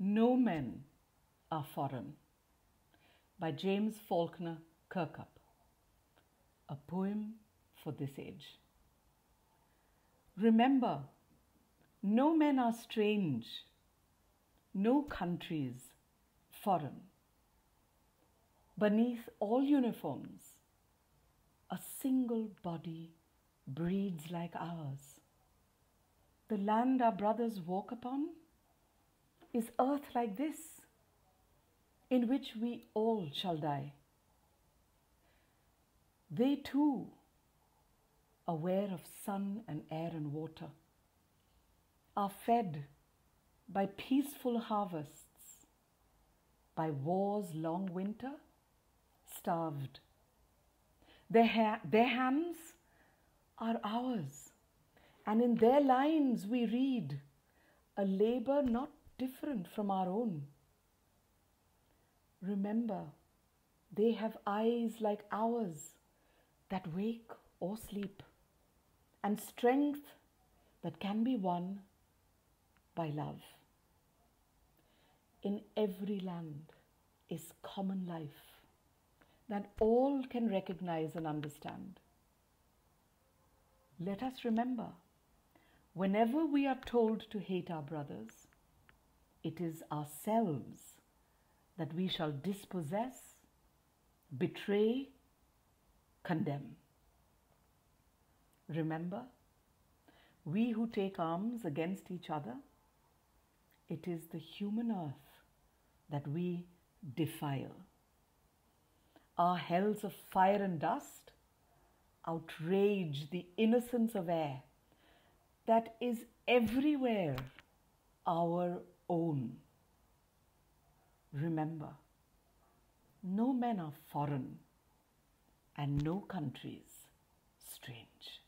No Men Are Foreign by James Faulkner Kirkup. A poem for this age. Remember, no men are strange, no countries foreign. Beneath all uniforms, a single body breeds like ours. The land our brothers walk upon is earth like this, in which we all shall die. They too, aware of sun and air and water, are fed by peaceful harvests, by war's long winter, starved. Their, ha- their hands are ours, and in their lines we read a labor not different from our own. Remember, they have eyes like ours that wake or sleep, and strength that can be won by love. In every land is common life that all can recognize and understand. Let us remember, whenever we are told to hate our brothers, it is ourselves that we shall dispossess, betray, condemn. Remember, we who take arms against each other, it is the human earth that we defile. Our hells of fire and dust outrage the innocence of air that is everywhere our own. Remember, no men are foreign and no countries strange.